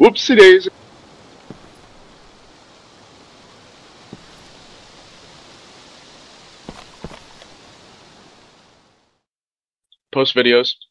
Whoopsie daisy. Post videos.